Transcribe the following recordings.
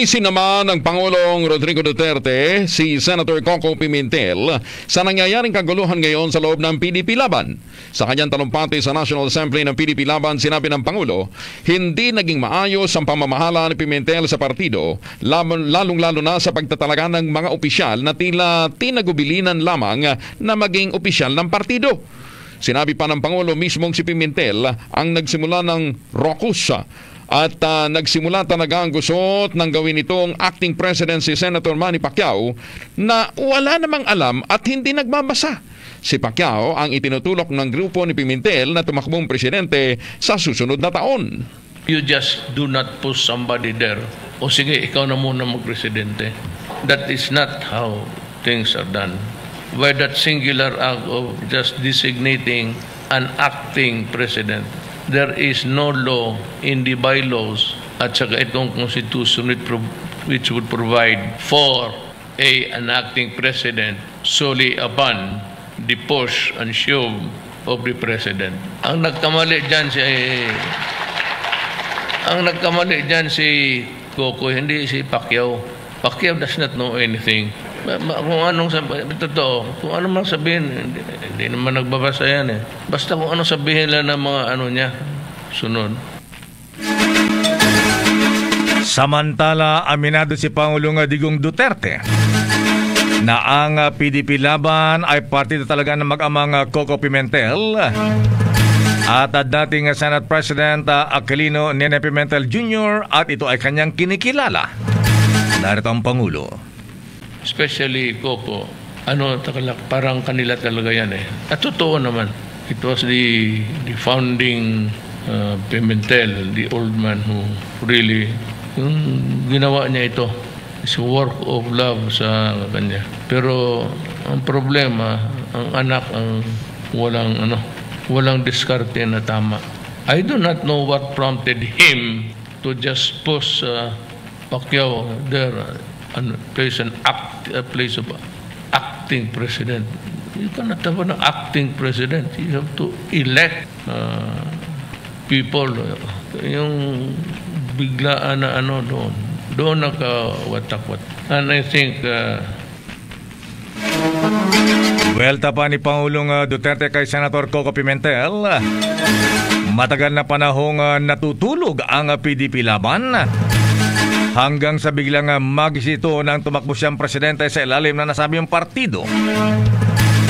Sinisi naman ng Pangulong Rodrigo Duterte si Senator Coco Pimentel sa nangyayaring kaguluhan ngayon sa loob ng PDP Laban. Sa kanyang talumpati sa National Assembly ng PDP Laban, sinabi ng Pangulo, hindi naging maayos ang pamamahala ni Pimentel sa partido, lalong-lalo na sa pagtatalaga ng mga opisyal na tila tinagubilinan lamang na maging opisyal ng partido. Sinabi pa ng Pangulo mismong si Pimentel ang nagsimula ng rokusa at uh, nagsimula talaga ang gusot ng gawin itong acting president si Senator Manny Pacquiao na wala namang alam at hindi nagbabasa. Si Pacquiao ang itinutulok ng grupo ni Pimentel na tumakbong presidente sa susunod na taon. You just do not push somebody there. O sige, ikaw na muna mag-presidente. That is not how things are done. By that singular act of just designating an acting president there is no law in the bylaws at saka itong constitution which would provide for a an acting president solely upon the push and shove of the president. Ang nagkamali dyan si ang nagkamali dyan si Coco, hindi si Pacquiao. Pacquiao does not know anything kung anong sabihin, totoo, kung ano man sabihin, hindi, hindi naman nagbabasa yan eh. Basta kung anong sabihin lang ng mga ano niya, sunod. Samantala, aminado si Pangulong Digong Duterte na ang PDP laban ay partido talaga ng mag-amang Coco Pimentel at dating Senate President Aquilino Nene Pimentel Jr. at ito ay kanyang kinikilala. Narito ang Pangulo especially Coco, ano, parang kanila talaga yan eh. At totoo naman. It was the, the founding uh, Pimentel, the old man who really, yung ginawa niya ito, is a work of love sa kanya. Pero ang problema, ang anak ang walang ano, walang diskarte na tama. I do not know what prompted him to just push uh, Pacquiao there ano, place an act, a place of acting president. You cannot have an acting president. You have to elect uh, people. Yung biglaan na ano doon. Doon nakawatak-wat. And I think uh, Welta pa ni Pangulong uh, Duterte kay Senator Coco Pimentel. Matagal na panahong uh, natutulog ang PDP laban hanggang sa biglang ah, magisito ng tumakbo siyang presidente sa ilalim na nasabing partido.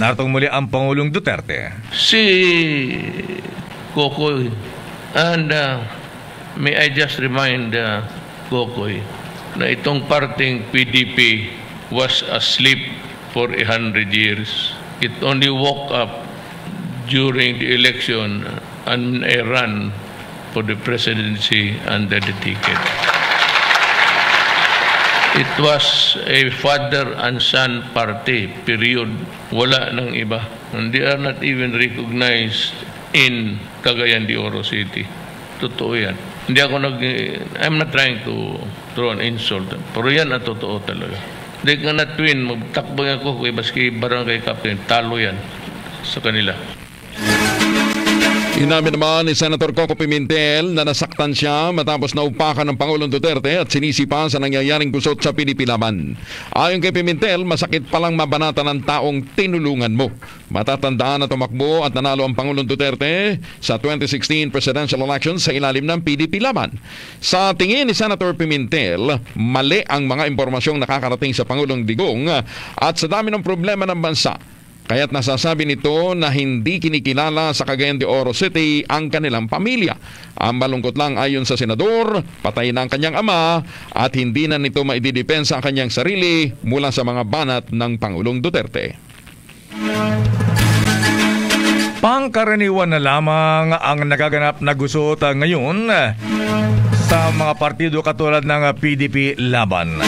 Nartong muli ang Pangulong Duterte. Si Kokoy, and uh, may I just remind uh, Kokoy na itong parting PDP was asleep for a hundred years. It only woke up during the election and a run for the presidency under the ticket. It was a father and son party, period. Wala nang iba. And they are not even recognized in Cagayan de Oro City. Totoo yan. Hindi ako nag... I'm not trying to throw an insult. Pero yan ang totoo talaga. Hindi ka na twin, magtakbo ako kay baski barangay captain, talo yan sa kanila. Inamin naman ni Senator Coco Pimentel na nasaktan siya matapos na upakan ng Pangulong Duterte at sinisipa sa nangyayaring gusot sa Pilipi Laban. Ayon kay Pimentel, masakit palang mabanata ng taong tinulungan mo. Matatandaan na tumakbo at nanalo ang Pangulong Duterte sa 2016 presidential elections sa ilalim ng PDP Laban. Sa tingin ni Senator Pimentel, mali ang mga impormasyong nakakarating sa Pangulong Digong at sa dami ng problema ng bansa Kaya't nasasabi nito na hindi kinikilala sa Cagayan de Oro City ang kanilang pamilya. Ang malungkot lang ayon sa senador, patay na ang kanyang ama at hindi na nito maididepensa ang kanyang sarili mula sa mga banat ng Pangulong Duterte. Pangkaraniwan na lamang ang nagaganap na gusot ngayon sa mga partido katulad ng PDP Laban.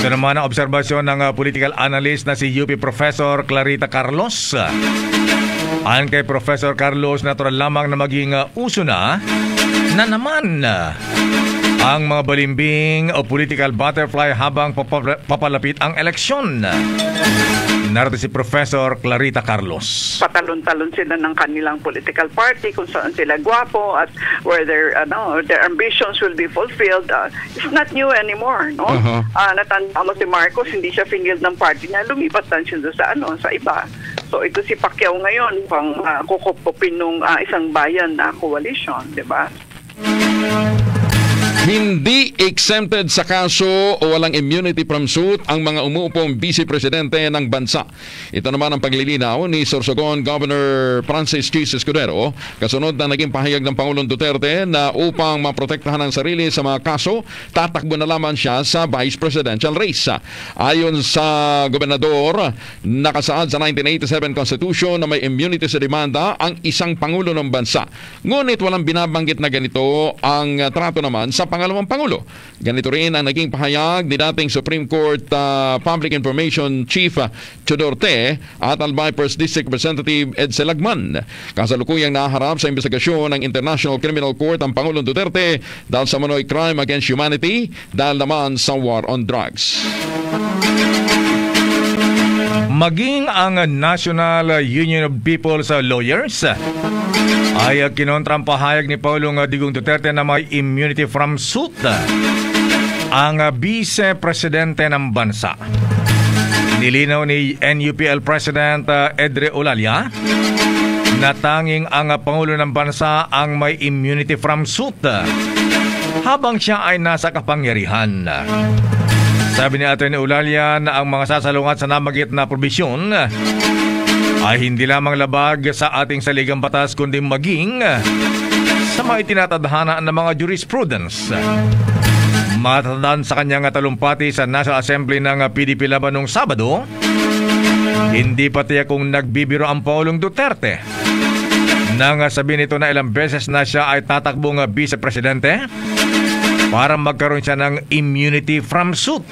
Ito naman ang obserbasyon ng uh, political analyst na si UP Professor Clarita Carlos. Ayon kay Professor Carlos, natural lamang na maging uh, uso na na naman uh, ang mga balimbing o political butterfly habang papala- papalapit ang eleksyon. Narito si Professor Clarita Carlos. patalon-talon sila ng kanilang political party kung saan sila gwapo at whether ano their ambitions will be fulfilled uh, it's not new anymore no Uh-huh. Ah, natanda mo si Marcos hindi siya finiled ng party niya lumipat lang siya sa ano sa iba so ito si Pacquiao ngayon pang uh, kukupupin nung ah, isang bayan na coalition di ba Hindi exempted sa kaso o walang immunity from suit ang mga umuupong vice presidente ng bansa. Ito naman ang paglilinaw ni Sorsogon Governor Francis Chis Escudero kasunod na naging pahayag ng Pangulong Duterte na upang maprotektahan ang sarili sa mga kaso, tatakbo na lamang siya sa vice presidential race. Ayon sa gobernador, nakasaad sa 1987 Constitution na may immunity sa demanda ang isang pangulo ng bansa. Ngunit walang binabanggit na ganito ang trato naman sa pangalawang pangulo. Ganito rin ang naging pahayag ni dating Supreme Court uh, Public Information Chief uh, Chodorte at Albay First District Representative Ed Selagman. Kasalukuyang naharap sa investigasyon ng International Criminal Court ang Pangulong Duterte dahil sa manoy crime against humanity dahil naman sa war on drugs. Maging ang National Union of People's Lawyers ay kinontra ang pahayag ni Paulong Digong Duterte na may immunity from suit ang vice-presidente ng bansa. Nilinaw ni NUPL President uh, Edre Olalia na tanging ang Pangulo ng Bansa ang may immunity from suit habang siya ay nasa kapangyarihan. Sabi ni Atty. Ulalia na ang mga sasalungat sa namagit na probisyon ay hindi lamang labag sa ating saligang batas kundi maging sa mga itinatadhana ng mga jurisprudence. Matatandaan sa kanyang talumpati sa National Assembly ng PDP Laban noong Sabado, hindi pati akong nagbibiro ang Paulong Duterte. Nang sabihin nito na ilang beses na siya ay tatakbong vice-presidente para magkaroon siya ng immunity from suit.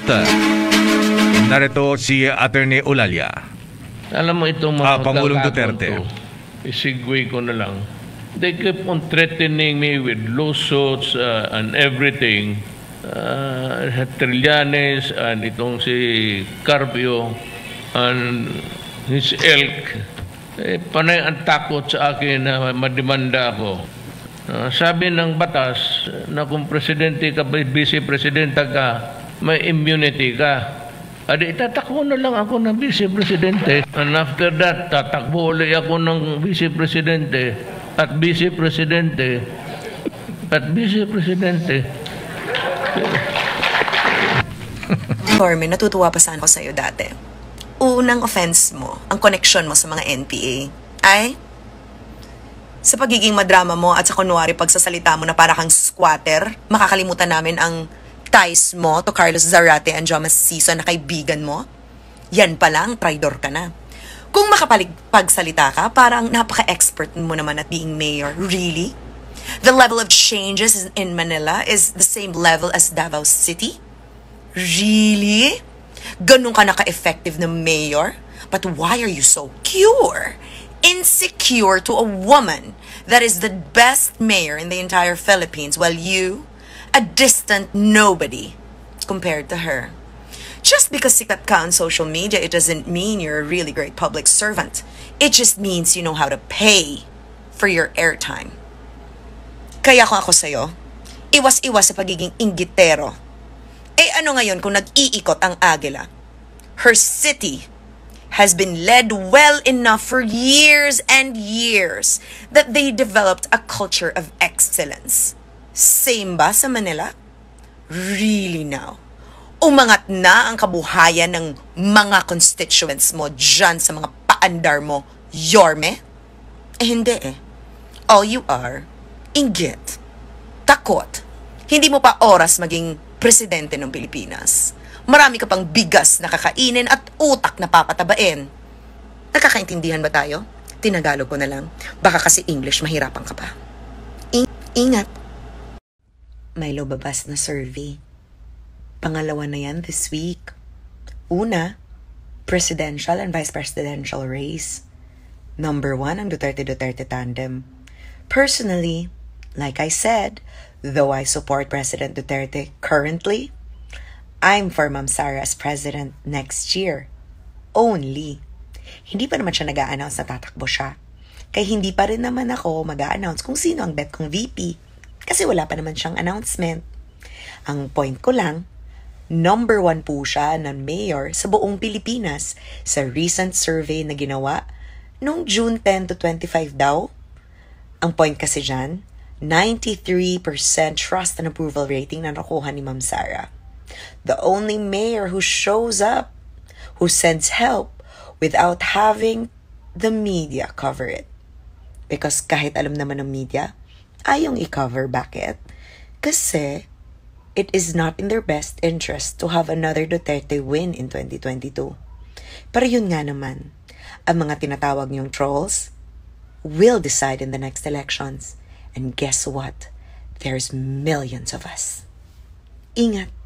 Narito si Attorney Ulalia. Alam mo itong mga Ah, Pangulong Duterte. to, isigway ko na lang. They keep on threatening me with lawsuits uh, and everything. Uh, Trillanes and itong si Carpio and his elk. Eh, panay ang takot sa akin na mademanda ako. Uh, sabi ng batas na kung presidente ka, vice-presidenta ka, may immunity ka. Adi, tatakbo na lang ako ng vice-presidente. And after that, tatakbo ulit ako ng vice-presidente at vice-presidente at vice-presidente. Torme, natutuwa pa sana ako sa'yo dati. Unang offense mo, ang connection mo sa mga NPA, ay sa pagiging madrama mo at sa kunwari pagsasalita mo na para kang squatter, makakalimutan namin ang ties mo to Carlos Zarate and Jomas Season na kaibigan mo. Yan pa lang, traidor ka na. Kung makapagsalita ka, parang napaka-expert mo naman at being mayor. Really? The level of changes in Manila is the same level as Davao City? Really? Ganun ka naka-effective na mayor? But why are you so pure? Insecure to a woman that is the best mayor in the entire Philippines while you, a distant nobody compared to her. Just because sikat ka on social media, it doesn't mean you're a really great public servant. It just means you know how to pay for your airtime. Kaya kung ako sa'yo, iwas-iwas sa pagiging inggitero. Eh ano ngayon kung nag-iikot ang Agila? Her city has been led well enough for years and years that they developed a culture of excellence. Same ba sa Manila? Really now? Umangat na ang kabuhayan ng mga constituents mo dyan sa mga paandar mo, Yorme? Eh hindi eh. All you are, inggit, takot. Hindi mo pa oras maging presidente ng Pilipinas. Marami ka pang bigas na kakainin at utak na papatabain. Nakakaintindihan ba tayo? Tinagalog ko na lang. Baka kasi English mahirapan ka pa. In- ingat. May lobabas na survey. Pangalawa na yan this week. Una, presidential and vice presidential race. Number one ang Duterte-Duterte tandem. Personally, like I said, Though I support President Duterte currently, I'm for Ma'am Sara as president next year. Only. Hindi pa naman siya nag announce na tatakbo siya. Kaya hindi pa rin naman ako mag announce kung sino ang bet kong VP. Kasi wala pa naman siyang announcement. Ang point ko lang, number one po siya na mayor sa buong Pilipinas sa recent survey na ginawa noong June 10 to 25 daw. Ang point kasi dyan, 93% trust and approval rating na nakuha ni Ma'am Sara. The only mayor who shows up, who sends help without having the media cover it. Because kahit alam naman ng media, ayong i-cover. Bakit? Kasi it is not in their best interest to have another Duterte win in 2022. Pero yun nga naman, ang mga tinatawag niyong trolls will decide in the next elections. And guess what? There's millions of us. Ingat!